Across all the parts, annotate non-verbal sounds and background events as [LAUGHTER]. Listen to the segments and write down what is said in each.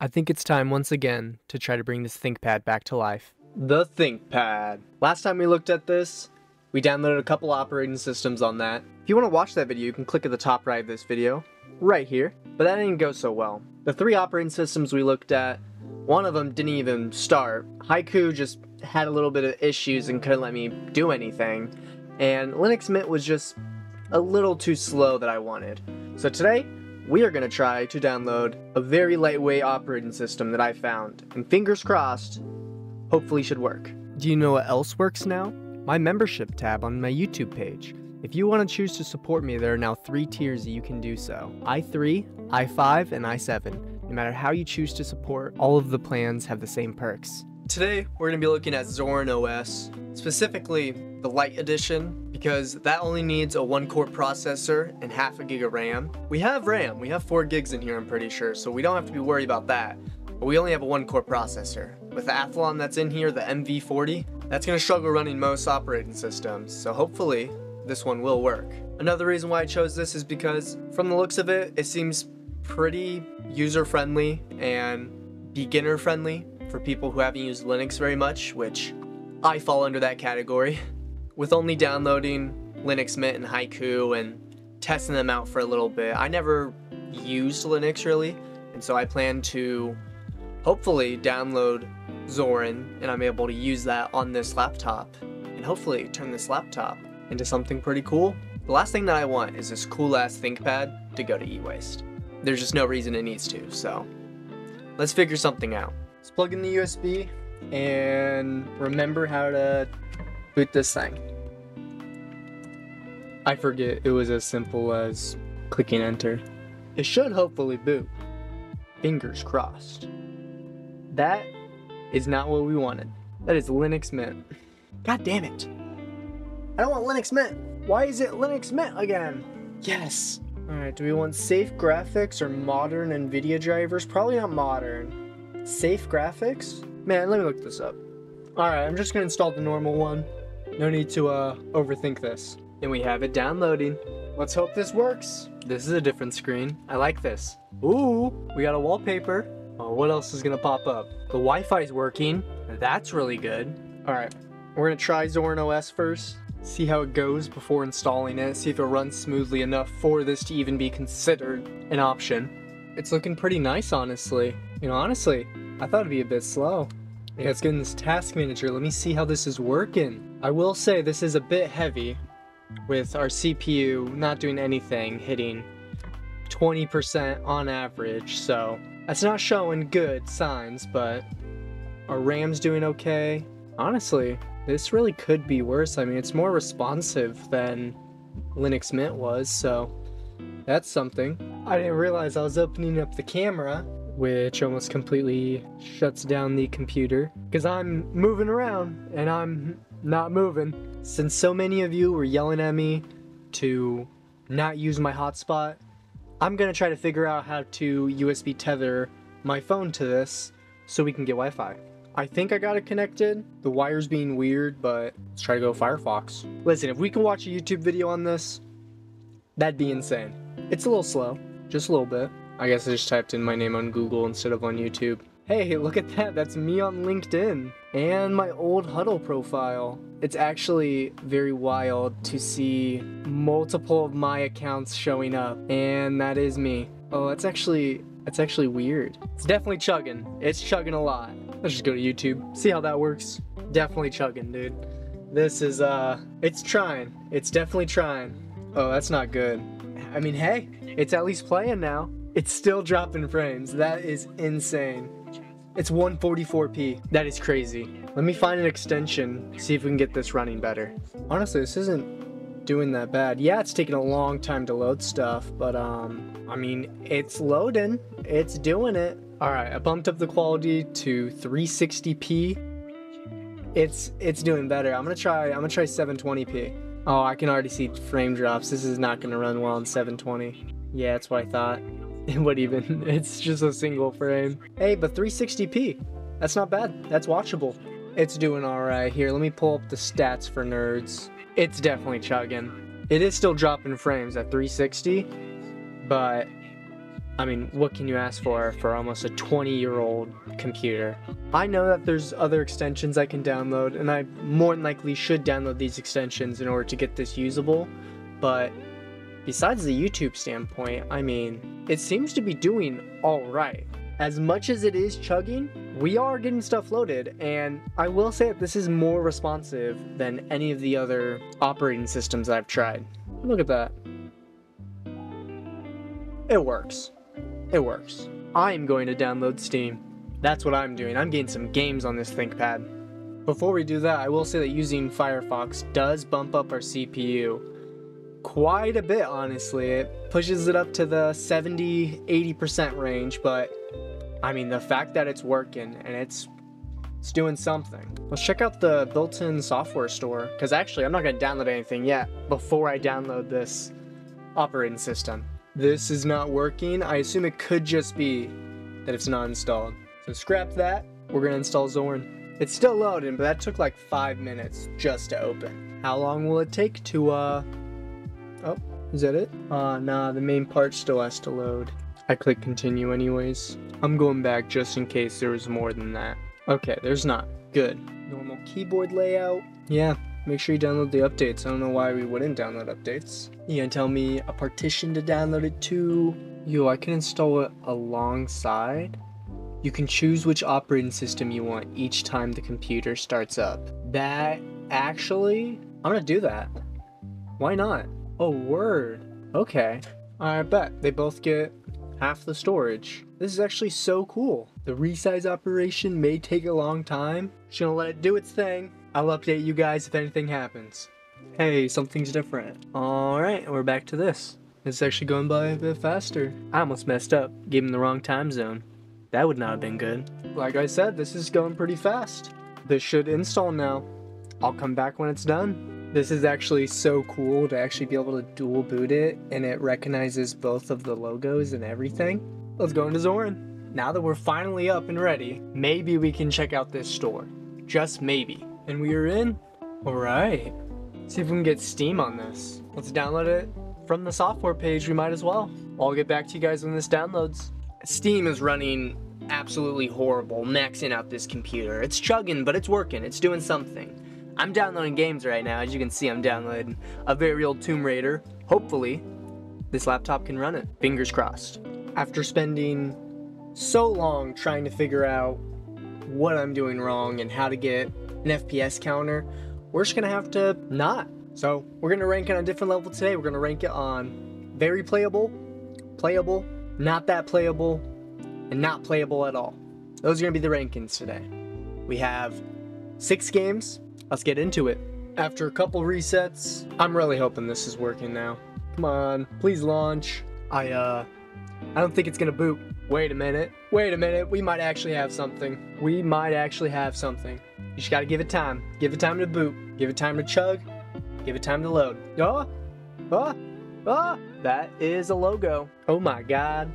I think it's time once again to try to bring this ThinkPad back to life. The ThinkPad. Last time we looked at this, we downloaded a couple operating systems on that. If you want to watch that video, you can click at the top right of this video, right here. But that didn't go so well. The three operating systems we looked at, one of them didn't even start. Haiku just had a little bit of issues and couldn't let me do anything. And Linux Mint was just a little too slow that I wanted. So today, we are going to try to download a very lightweight operating system that I found, and fingers crossed, hopefully should work. Do you know what else works now? My membership tab on my YouTube page. If you want to choose to support me, there are now three tiers that you can do so i3, i5, and i7. No matter how you choose to support, all of the plans have the same perks. Today, we're going to be looking at Zorin OS, specifically the Lite edition, because that only needs a one core processor and half a gig of RAM. We have RAM, we have four gigs in here, I'm pretty sure, so we don't have to be worried about that. But we only have a one core processor. With the Athlon that's in here, the MV40, that's going to struggle running most operating systems, so hopefully this one will work. Another reason why I chose this is because, from the looks of it, it seems pretty user friendly and beginner friendly for people who haven't used Linux very much, which I fall under that category. With only downloading Linux Mint and Haiku and testing them out for a little bit, I never used Linux really, and so I plan to hopefully download Zorin and I'm able to use that on this laptop and hopefully turn this laptop into something pretty cool. The last thing that I want is this cool ass ThinkPad to go to e-waste. There's just no reason it needs to, so let's figure something out. Let's plug in the USB and remember how to boot this thing. I forget it was as simple as clicking enter. It should hopefully boot. Fingers crossed. That is not what we wanted. That is Linux Mint. God damn it. I don't want Linux Mint. Why is it Linux Mint again? Yes. Alright, do we want safe graphics or modern NVIDIA drivers? Probably not modern. Safe graphics? Man, let me look this up. Alright, I'm just gonna install the normal one. No need to uh, overthink this. And we have it downloading. Let's hope this works. This is a different screen. I like this. Ooh, we got a wallpaper. Oh, what else is gonna pop up? The Wi-Fi is working. That's really good. Alright, we're gonna try Zorin OS first. See how it goes before installing it. See if it runs smoothly enough for this to even be considered an option. It's looking pretty nice, honestly. You know, honestly, I thought it'd be a bit slow. Yeah, let's get in this task manager. Let me see how this is working. I will say this is a bit heavy with our CPU not doing anything, hitting 20% on average. So that's not showing good signs, but our RAM's doing okay. Honestly, this really could be worse. I mean, it's more responsive than Linux Mint was, so that's something. I didn't realize I was opening up the camera which almost completely shuts down the computer because I'm moving around and I'm not moving. Since so many of you were yelling at me to not use my hotspot, I'm gonna try to figure out how to USB tether my phone to this so we can get Wi-Fi. I think I got it connected. The wire's being weird, but let's try to go Firefox. Listen, if we can watch a YouTube video on this, that'd be insane. It's a little slow, just a little bit. I guess I just typed in my name on Google instead of on YouTube. Hey, look at that, that's me on LinkedIn. And my old Hudl profile. It's actually very wild to see multiple of my accounts showing up. And that is me. Oh, that's actually, that's actually weird. It's definitely chugging. It's chugging a lot. Let's just go to YouTube, see how that works. Definitely chugging, dude. This is, uh, it's trying. It's definitely trying. Oh, that's not good. I mean, hey, it's at least playing now. It's still dropping frames. That is insane. It's 144p. That is crazy. Let me find an extension, see if we can get this running better. Honestly, this isn't doing that bad. Yeah, it's taking a long time to load stuff, but um, I mean, it's loading. It's doing it. All right, I bumped up the quality to 360p. It's it's doing better. I'm gonna try. I'm gonna try 720p. Oh, I can already see frame drops. This is not gonna run well in 720. Yeah, that's what I thought. [LAUGHS] what even? [LAUGHS] It's just a single frame. Hey, but 360p. That's not bad. That's watchable. It's doing alright. Here, let me pull up the stats for nerds. It's definitely chugging. It is still dropping frames at 360, but I mean, what can you ask for for almost a 20 year old computer? I know that there's other extensions I can download, and I more than likely should download these extensions in order to get this usable, but besides the YouTube standpoint, I mean, it seems to be doing alright. As much as it is chugging, we are getting stuff loaded, and I will say that this is more responsive than any of the other operating systems I've tried. Look at that. It works. It works. I'm going to download Steam. That's what I'm doing. I'm getting some games on this ThinkPad. Before we do that, I will say that using Firefox does bump up our CPU quite a bit, honestly. It pushes it up to the 70 80% range, but I mean, the fact that it's working and it's it's doing something. Let's check out the built-in software store, because actually I'm not going to download anything yet before I download this operating system. This is not working. I assume it could just be that it's not installed. So scrap that. We're gonna install Zorin. It's still loading, but that took like five minutes just to open. How long will it take to, uh... Oh, is that it? Uh, nah, the main part still has to load. I click continue anyways. I'm going back just in case there was more than that. Okay, there's not. Good. Normal keyboard layout. Yeah, Make sure you download the updates. I don't know why we wouldn't download updates. You gonna tell me a partition to download it to? Yo, I can install it alongside. You can choose which operating system you want each time the computer starts up. That actually, I'm gonna do that. Why not? Oh, word. Okay. I bet they both get half the storage. This is actually so cool. The resize operation may take a long time. Just gonna let it do its thing. I'll update you guys if anything happens. Hey, something's different. Alright, we're back to this. It's actually going by a bit faster. I almost messed up, gave him the wrong time zone. That would not have been good. Like I said, this is going pretty fast. This should install now. I'll come back when it's done. This is actually so cool to actually be able to dual boot it and it recognizes both of the logos and everything. Let's go into Zorin. Now that we're finally up and ready, maybe we can check out this store. Just maybe. And we are in? Alright. See if we can get Steam on this. Let's download it from the software page, we might as well. I'll get back to you guys when this downloads. Steam is running absolutely horrible, maxing out this computer. It's chugging, but it's working, it's doing something. I'm downloading games right now, as you can see I'm downloading a very old Tomb Raider. Hopefully, this laptop can run it. Fingers crossed. After spending so long trying to figure out what I'm doing wrong and how to get an FPS counter, we're just gonna have to not. So we're gonna rank it on a different level today. We're gonna rank it on very playable, playable, not that playable, and not playable at all. Those are gonna be the rankings today. We have six games. Let's get into it. After a couple resets, I'm really hoping this is working now. Come on, please launch. I, uh, I don't think it's gonna boot. Wait a minute. Wait a minute. We might actually have something. We might actually have something. You just gotta give it time. Give it time to boot. Give it time to chug. Give it time to load. Oh! Oh! Oh! That is a logo. Oh my god.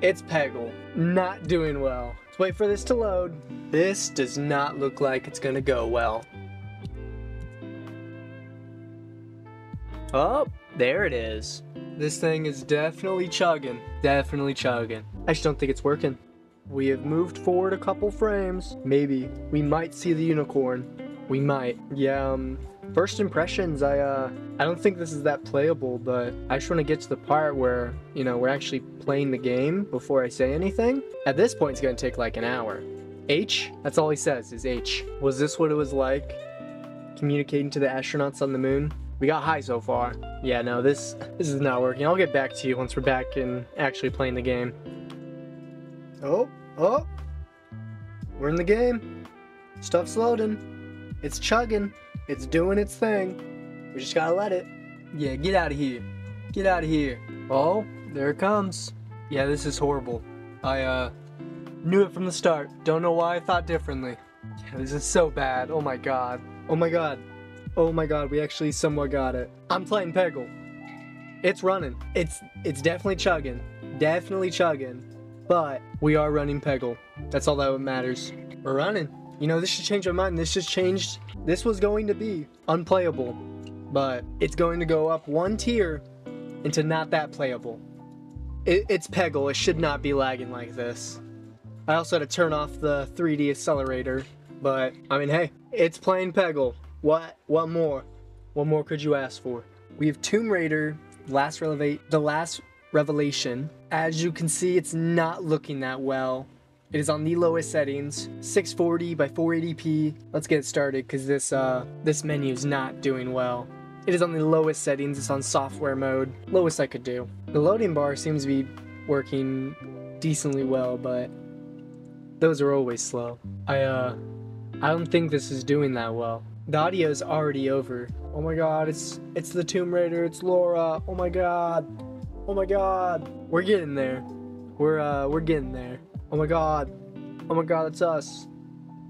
It's Peggle. Not doing well. Let's wait for this to load. This does not look like it's gonna go well. Oh, there it is. This thing is definitely chugging. Definitely chugging. I just don't think it's working. We have moved forward a couple frames. Maybe. We might see the unicorn. We might. Yeah, um, first impressions, I, uh, I don't think this is that playable, but I just want to get to the part where, you know, we're actually playing the game before I say anything. At this point, it's going to take like an hour. H? That's all he says, is H. Was this what it was like? Communicating to the astronauts on the moon? We got high so far. Yeah, no, this this is not working. I'll get back to you once we're back and actually playing the game. Oh, oh. We're in the game. Stuff's loading. It's chugging. It's doing its thing. We just gotta let it. Yeah, get out of here. Get out of here. Oh, there it comes. Yeah, this is horrible. I, uh, knew it from the start. Don't know why I thought differently. Yeah, this is so bad. Oh my god. Oh my god. Oh my god, we actually somewhat got it. I'm playing Peggle. It's running. It's it's definitely chugging. Definitely chugging. But we are running Peggle. That's all that matters. We're running. You know, this should change my mind. This just changed. This was going to be unplayable. But it's going to go up one tier into not that playable. It, it's Peggle. It should not be lagging like this. I also had to turn off the 3D accelerator, but I mean, hey, it's playing Peggle. What? What more? What more could you ask for? We have Tomb Raider, last relevate, the last revelation. As you can see, it's not looking that well. It is on the lowest settings, 640 by 480p. Let's get started because this uh this menu is not doing well. It is on the lowest settings. It's on software mode. Lowest I could do. The loading bar seems to be working decently well, but those are always slow. I uh I don't think this is doing that well. The audio is already over. Oh my god, it's it's the Tomb Raider, it's Laura. Oh my god. Oh my god. We're getting there. We're uh we're getting there. Oh my god. Oh my god, that's us.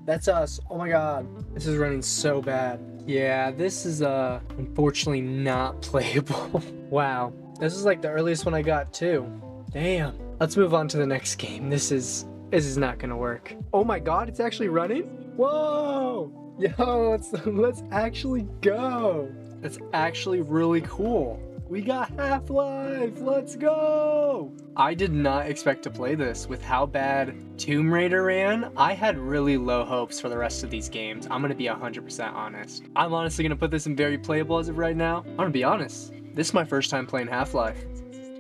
That's us. Oh my god. This is running so bad. Yeah, this is uh unfortunately not [LAUGHS] playable. wow. This is like the earliest one I got too. Damn. Let's move on to the next game. This is this is not gonna work. Oh my god, it's actually running? Whoa! Yo, let's let's actually go. That's actually really cool. We got Half-Life! Let's go! I did not expect to play this. With how bad Tomb Raider ran, I had really low hopes for the rest of these games. I'm gonna be 100% honest. I'm honestly gonna put this in very playable as of right now. I'm gonna be honest. This is my first time playing Half-Life.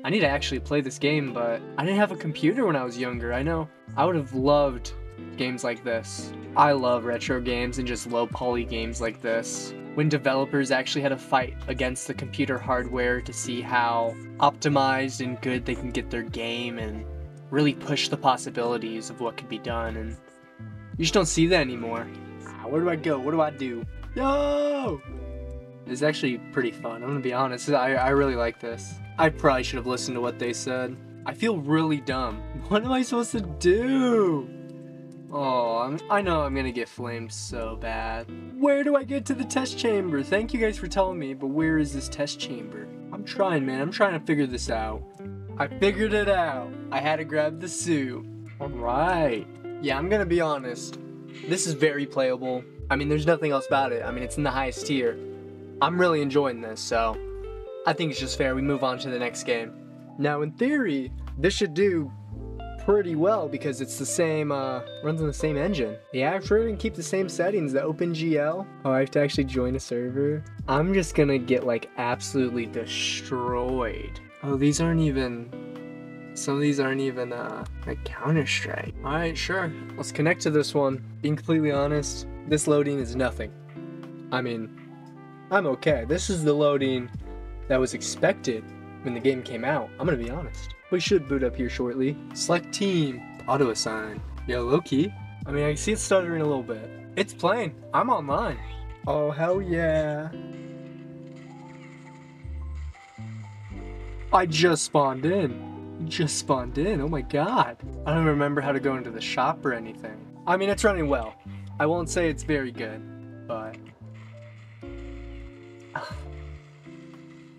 I need to actually play this game, but I didn't have a computer when I was younger. I know I would have loved games like this. I love retro games and just low poly games like this when developers actually had to fight against the computer hardware to see how optimized and good they can get their game and really push the possibilities of what could be done and you just don't see that anymore. Ah, where do I go? What do I do? Yo! It's actually pretty fun. I'm gonna be honest. I, I really like this. I probably should have listened to what they said. I feel really dumb. [LAUGHS] What am I supposed to do? Oh, I'm, I know I'm gonna get flamed so bad. Where do I get to the test chamber? Thank you guys for telling me, but where is this test chamber? I'm trying, man. I'm trying to figure this out. I figured it out. I had to grab the suit. Alright. Yeah, I'm gonna be honest. This is very playable. I mean, there's nothing else about it. I mean, it's in the highest tier. I'm really enjoying this, so I think it's just fair we move on to the next game. Now, in theory, this should do pretty well because it's the same, uh, runs on the same engine. Yeah, I'm sure can keep the same settings, the OpenGL. Oh, I have to actually join a server. I'm just gonna get like absolutely destroyed. Oh, these aren't even, some of these aren't even, uh, like Counter-Strike. All right, sure. Let's connect to this one. Being completely honest, this loading is nothing. I mean, I'm okay. This is the loading that was expected when the game came out. I'm gonna be honest. We should boot up here shortly. Select team. Auto assign. Yeah, low key. I mean, I see it stuttering a little bit. It's playing. I'm online. Oh, hell yeah. I just spawned in. Just spawned in. Oh my god. I don't remember how to go into the shop or anything. I mean, it's running well. I won't say it's very good, but [SIGHS]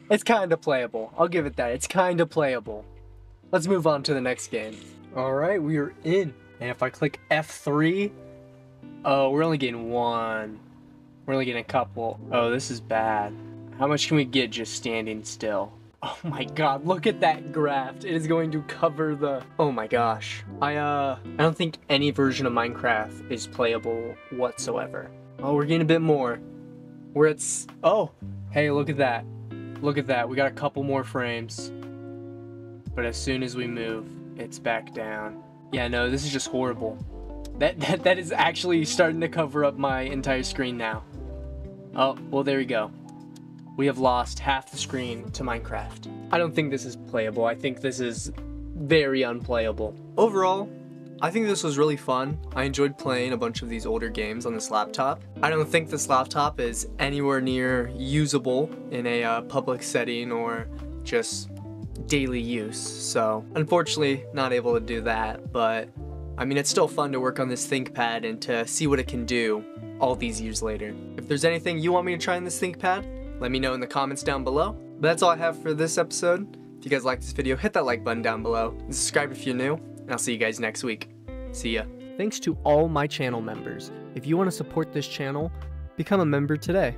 it's kind of playable. I'll give it that. It's kind of playable. Let's move on to the next game. All right, we are in. And if I click F3, oh, we're only getting one. We're only getting a couple. Oh, this is bad. How much can we get just standing still? Oh my god, look at that graph. It is going to cover the... Oh my gosh. I, uh, I don't think any version of Minecraft is playable whatsoever. Oh, we're getting a bit more. Where it's... Oh, hey, look at that. Look at that. We got a couple more frames but as soon as we move, it's back down. Yeah, no, this is just horrible. That, [LAUGHS] that, that is actually starting to cover up my entire screen now. Oh, well there we go. We have lost half the screen to Minecraft. I don't think this is playable. I think this is very unplayable. Overall, I think this was really fun. I enjoyed playing a bunch of these older games on this laptop. I don't think this laptop is anywhere near usable in a uh, public setting or just daily use, so unfortunately not able to do that, but I mean it's still fun to work on this ThinkPad and to see what it can do all these years later. If there's anything you want me to try in this ThinkPad, let me know in the comments down below. But that's all I have for this episode. If you guys like this video, hit that like button down below, subscribe if you're new, and I'll see you guys next week. See ya. Thanks to all my channel members. If you want to support this channel, become a member today.